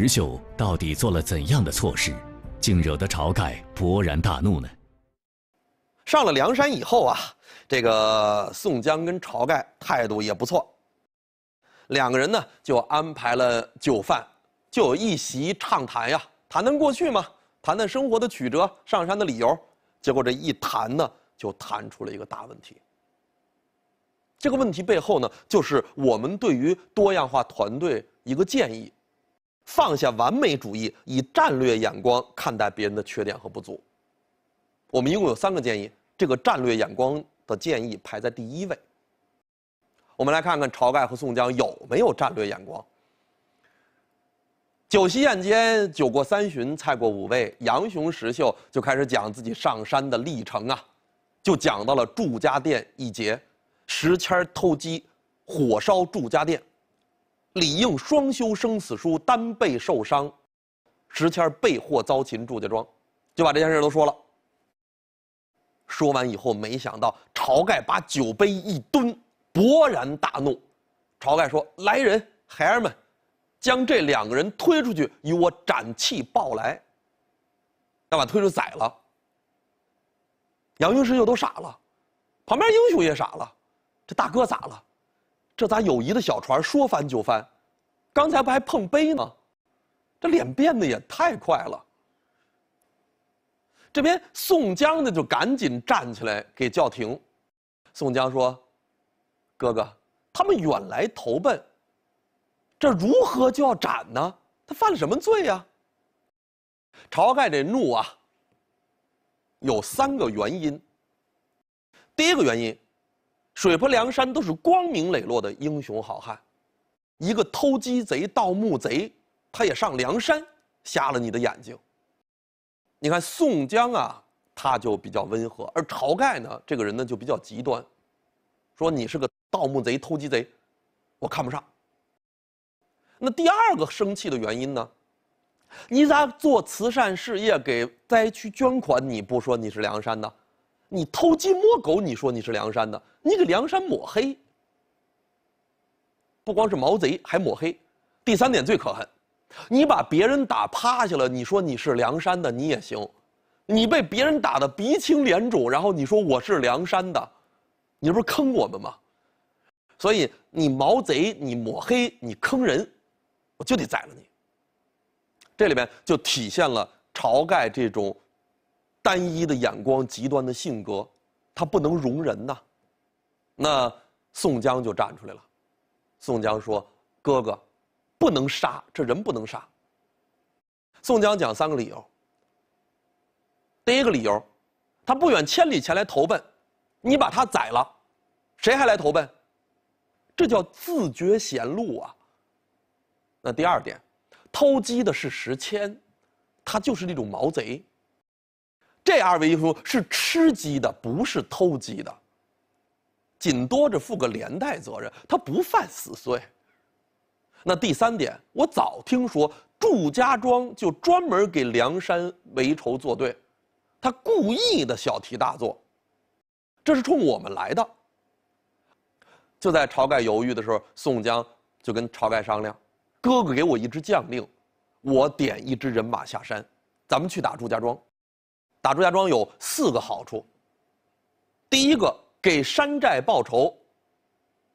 石秀到底做了怎样的错事，竟惹得晁盖勃然大怒呢？上了梁山以后啊，这个宋江跟晁盖态度也不错。两个人呢就安排了酒饭，就有一席畅谈呀，谈谈过去嘛，谈谈生活的曲折，上山的理由。结果这一谈呢，就谈出了一个大问题。这个问题背后呢，就是我们对于多样化团队一个建议：放下完美主义，以战略眼光看待别人的缺点和不足。我们一共有三个建议，这个战略眼光的建议排在第一位。我们来看看晁盖和宋江有没有战略眼光。酒席宴间，酒过三巡，菜过五味，杨雄、石秀就开始讲自己上山的历程啊，就讲到了祝家店一节，石谦偷鸡，火烧祝家店，李应双修生死书，单背受伤，石谦被祸遭擒祝家庄，就把这件事都说了。说完以后，没想到晁盖把酒杯一蹲。勃然大怒，晁盖说：“来人，孩儿们，将这两个人推出去，与我斩气报来。”要把推出宰了。杨雄、石秀都傻了，旁边英雄也傻了，这大哥咋了？这咱友谊的小船说翻就翻，刚才不还碰杯呢？这脸变得也太快了。这边宋江呢，就赶紧站起来给叫停。宋江说。哥哥，他们远来投奔，这如何就要斩呢？他犯了什么罪呀？晁盖这怒啊，有三个原因。第一个原因，水泊梁山都是光明磊落的英雄好汉，一个偷鸡贼、盗墓贼，他也上梁山，瞎了你的眼睛。你看宋江啊，他就比较温和，而晁盖呢，这个人呢就比较极端，说你是个。盗墓贼、偷鸡贼，我看不上。那第二个生气的原因呢？你咋做慈善事业给灾区捐款？你不说你是梁山的，你偷鸡摸狗，你说你是梁山的，你给梁山抹黑。不光是毛贼，还抹黑。第三点最可恨，你把别人打趴下了，你说你是梁山的，你也行。你被别人打的鼻青脸肿，然后你说我是梁山的，你这不是坑我们吗？所以你毛贼，你抹黑，你坑人，我就得宰了你。这里边就体现了晁盖这种单一的眼光、极端的性格，他不能容人呐。那宋江就站出来了，宋江说：“哥哥，不能杀，这人不能杀。”宋江讲三个理由。第一个理由，他不远千里前来投奔，你把他宰了，谁还来投奔？这叫自绝贤路啊。那第二点，偷鸡的是石迁，他就是那种毛贼。这二位英雄是吃鸡的，不是偷鸡的。仅多着负个连带责任，他不犯死罪。那第三点，我早听说祝家庄就专门给梁山为仇作对，他故意的小题大做，这是冲我们来的。就在晁盖犹豫的时候，宋江就跟晁盖商量：“哥哥给我一支将令，我点一支人马下山，咱们去打祝家庄。打祝家庄有四个好处。第一个，给山寨报仇，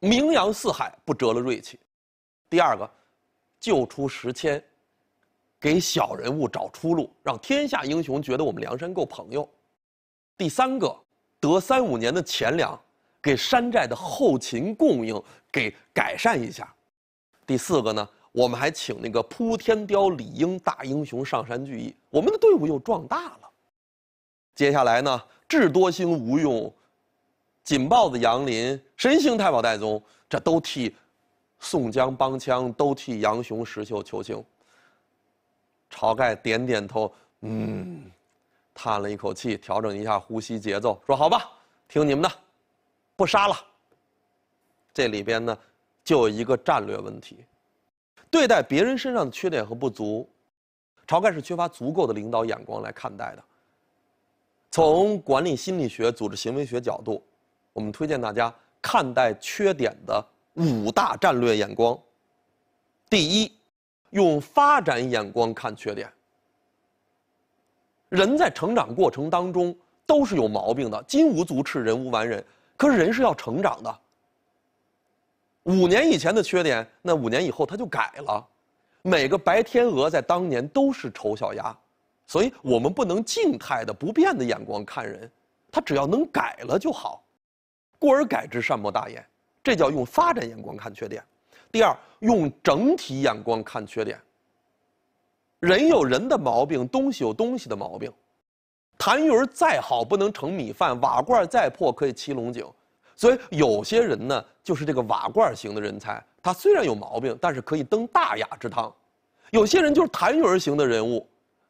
名扬四海，不折了锐气；第二个，救出石迁，给小人物找出路，让天下英雄觉得我们梁山够朋友；第三个，得三五年的钱粮。”给山寨的后勤供应给改善一下。第四个呢，我们还请那个扑天雕李应大英雄上山聚义，我们的队伍又壮大了。接下来呢，智多星吴用、锦豹子杨林、神行太保戴宗，这都替宋江帮腔，都替杨雄石秀求情。晁盖点点头，嗯，叹了一口气，调整一下呼吸节奏，说：“好吧，听你们的。”不杀了。这里边呢，就有一个战略问题：对待别人身上的缺点和不足，晁盖是缺乏足够的领导眼光来看待的。从管理心理学、组织行为学角度，我们推荐大家看待缺点的五大战略眼光。第一，用发展眼光看缺点。人在成长过程当中都是有毛病的，金无足赤，人无完人。可是人是要成长的。五年以前的缺点，那五年以后他就改了。每个白天鹅在当年都是丑小鸭，所以我们不能静态的、不变的眼光看人，他只要能改了就好。过而改之，善莫大焉。这叫用发展眼光看缺点。第二，用整体眼光看缺点。人有人的毛病，东西有东西的毛病。痰盂儿再好不能盛米饭，瓦罐再破可以沏龙井。所以有些人呢，就是这个瓦罐型的人才，他虽然有毛病，但是可以登大雅之堂；有些人就是痰盂儿型的人物，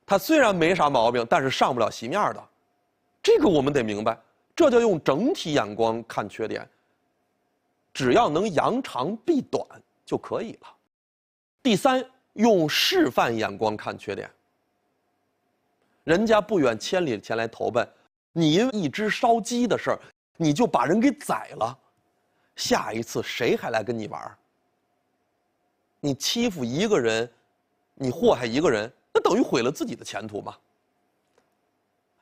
他虽然没啥毛病，但是上不了席面的。这个我们得明白，这叫用整体眼光看缺点。只要能扬长避短就可以了。第三，用示范眼光看缺点。人家不远千里前来投奔，你因一只烧鸡的事儿，你就把人给宰了，下一次谁还来跟你玩？你欺负一个人，你祸害一个人，那等于毁了自己的前途嘛。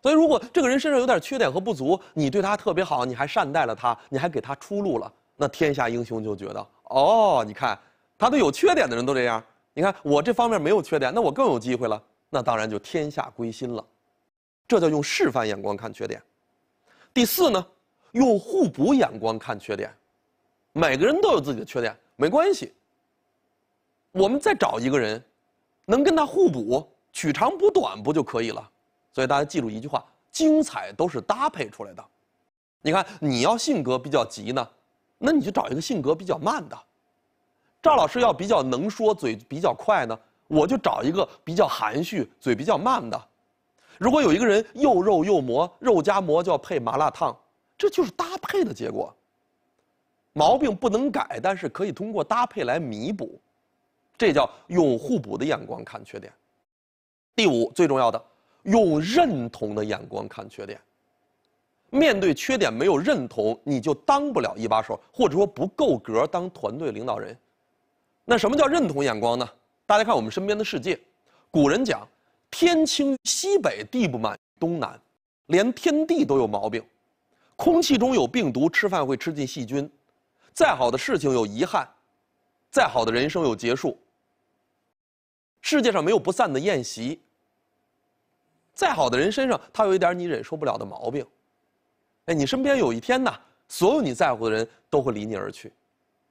所以，如果这个人身上有点缺点和不足，你对他特别好，你还善待了他，你还给他出路了，那天下英雄就觉得，哦，你看他对有缺点的人都这样，你看我这方面没有缺点，那我更有机会了。那当然就天下归心了，这叫用示范眼光看缺点。第四呢，用互补眼光看缺点。每个人都有自己的缺点，没关系。我们再找一个人，能跟他互补，取长补短不就可以了？所以大家记住一句话：精彩都是搭配出来的。你看，你要性格比较急呢，那你就找一个性格比较慢的。赵老师要比较能说，嘴比较快呢。我就找一个比较含蓄、嘴比较慢的。如果有一个人又肉又馍，肉夹馍就要配麻辣烫，这就是搭配的结果。毛病不能改，但是可以通过搭配来弥补，这叫用互补的眼光看缺点。第五，最重要的，用认同的眼光看缺点。面对缺点没有认同，你就当不了一把手，或者说不够格当团队领导人。那什么叫认同眼光呢？大家看我们身边的世界，古人讲“天清西北，地不满东南”，连天地都有毛病，空气中有病毒，吃饭会吃进细菌，再好的事情有遗憾，再好的人生有结束。世界上没有不散的宴席，再好的人身上他有一点你忍受不了的毛病，哎，你身边有一天呐，所有你在乎的人都会离你而去，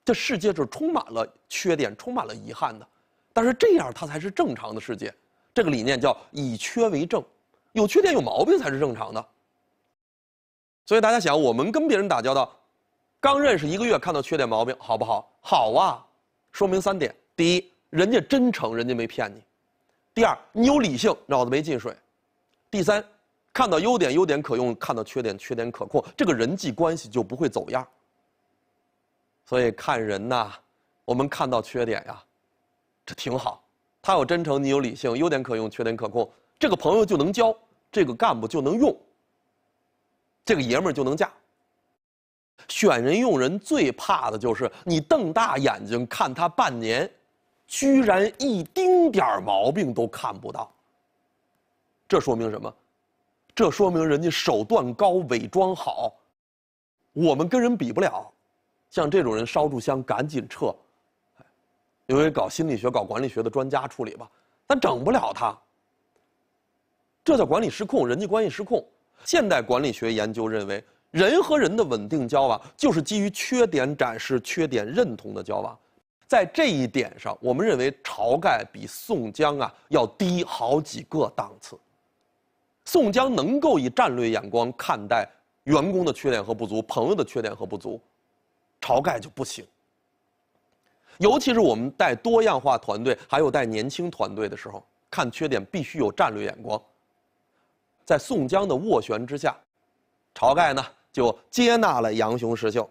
这世界是充满了缺点，充满了遗憾的。但是这样，它才是正常的世界。这个理念叫以缺为正，有缺点有毛病才是正常的。所以大家想，我们跟别人打交道，刚认识一个月看到缺点毛病，好不好？好啊，说明三点：第一，人家真诚，人家没骗你；第二，你有理性，脑子没进水；第三，看到优点优点可用，看到缺点缺点可控，这个人际关系就不会走样。所以看人呐，我们看到缺点呀。这挺好，他有真诚，你有理性，优点可用，缺点可控，这个朋友就能交，这个干部就能用，这个爷们儿就能嫁。选人用人最怕的就是你瞪大眼睛看他半年，居然一丁点儿毛病都看不到。这说明什么？这说明人家手段高，伪装好，我们跟人比不了。像这种人，烧柱香赶紧撤。因为搞心理学、搞管理学的专家处理吧，咱整不了他。这叫管理失控，人际关系失控。现代管理学研究认为，人和人的稳定交往就是基于缺点展示、缺点认同的交往。在这一点上，我们认为晁盖比宋江啊要低好几个档次。宋江能够以战略眼光看待员工的缺点和不足、朋友的缺点和不足，晁盖就不行。尤其是我们带多样化团队，还有带年轻团队的时候，看缺点必须有战略眼光。在宋江的斡旋之下，晁盖呢就接纳了杨雄石秀，